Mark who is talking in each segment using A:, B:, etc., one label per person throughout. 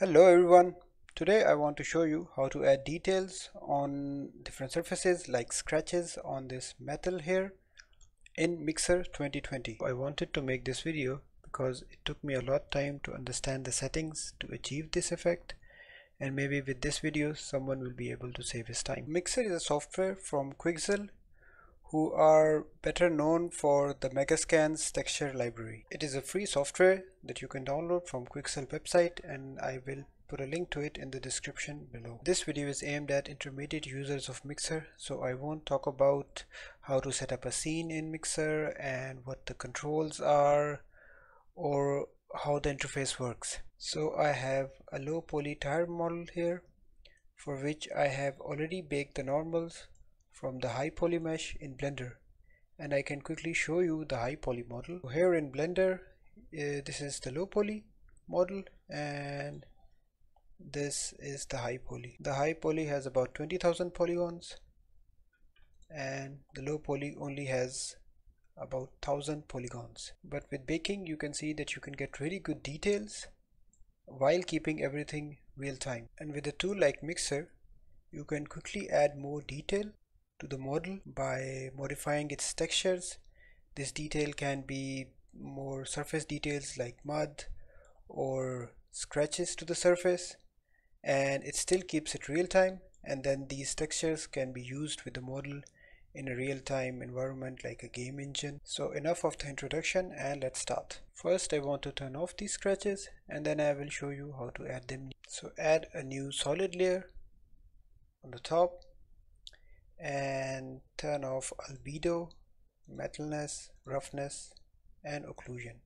A: Hello everyone. Today I want to show you how to add details on different surfaces like scratches on this metal here in Mixer 2020. I wanted to make this video because it took me a lot of time to understand the settings to achieve this effect and maybe with this video someone will be able to save his time. Mixer is a software from Quixel who are better known for the Megascans texture library. It is a free software that you can download from Quixel website and I will put a link to it in the description below. This video is aimed at intermediate users of Mixer so I won't talk about how to set up a scene in Mixer and what the controls are or how the interface works. So I have a low poly tire model here for which I have already baked the normals from the high poly mesh in Blender and I can quickly show you the high poly model. Here in Blender uh, this is the low poly model and this is the high poly. The high poly has about 20,000 polygons and the low poly only has about 1000 polygons but with baking you can see that you can get really good details while keeping everything real time and with a tool like mixer you can quickly add more detail to the model by modifying its textures. This detail can be more surface details like mud or scratches to the surface and it still keeps it real time and then these textures can be used with the model in a real-time environment like a game engine. So enough of the introduction and let's start. First I want to turn off these scratches and then I will show you how to add them. So add a new solid layer on the top and turn off albedo, metalness, roughness and occlusion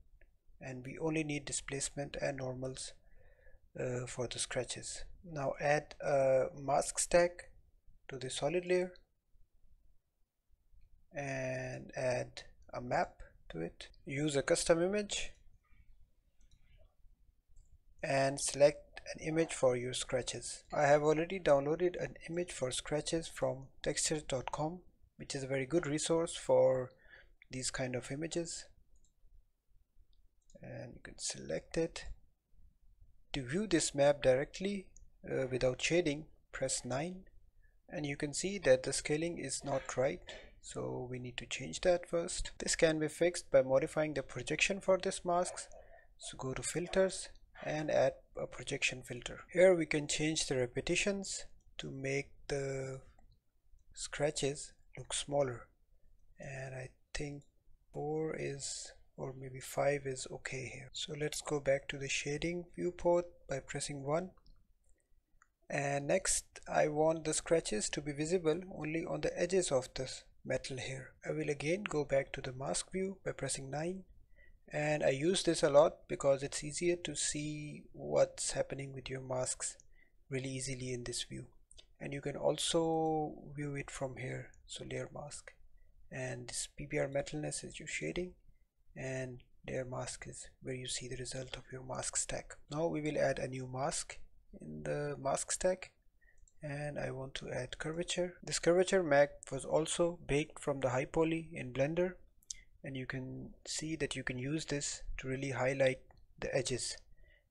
A: and we only need displacement and normals uh, for the scratches. Now add a mask stack to the solid layer and add a map to it. Use a custom image and select an image for your scratches. I have already downloaded an image for scratches from textures.com which is a very good resource for these kind of images and you can select it. To view this map directly uh, without shading press 9 and you can see that the scaling is not right so we need to change that first. This can be fixed by modifying the projection for this mask so go to filters and add a projection filter. Here we can change the repetitions to make the scratches look smaller and I think 4 is or maybe 5 is okay here. So let's go back to the shading viewport by pressing 1 and next I want the scratches to be visible only on the edges of this metal here. I will again go back to the mask view by pressing 9 and I use this a lot because it's easier to see what's happening with your masks really easily in this view. And you can also view it from here so layer mask. And this PBR metalness is your shading and layer mask is where you see the result of your mask stack. Now we will add a new mask in the mask stack and I want to add curvature. This curvature map was also baked from the high poly in blender and you can see that you can use this to really highlight the edges.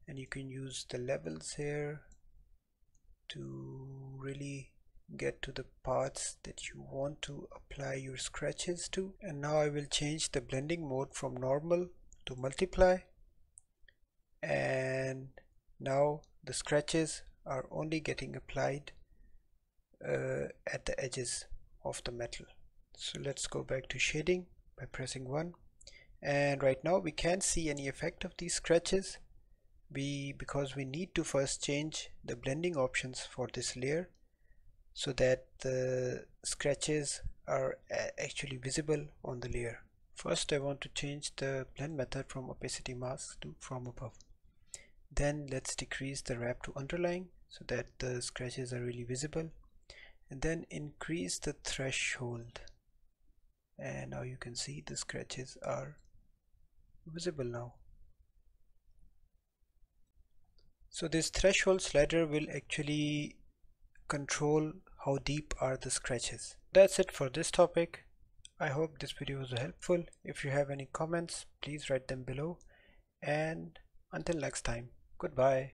A: And you can use the levels here to really get to the parts that you want to apply your scratches to. And now I will change the blending mode from normal to multiply. And now the scratches are only getting applied uh, at the edges of the metal. So let's go back to shading by pressing 1 and right now we can't see any effect of these scratches. We because we need to first change the blending options for this layer so that the scratches are uh, actually visible on the layer. First I want to change the blend method from opacity mask to from above. Then let's decrease the wrap to underlying so that the scratches are really visible. And then increase the threshold and now you can see the scratches are visible now. So this threshold slider will actually control how deep are the scratches. That's it for this topic. I hope this video was helpful. If you have any comments please write them below. And until next time goodbye